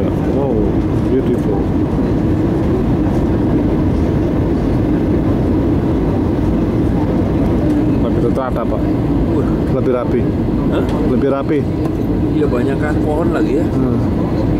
ya. Wow, beautiful. Lebih tertata pak, lebih rapi, hah? lebih rapi. Iya banyak kan pohon lagi ya. Hmm.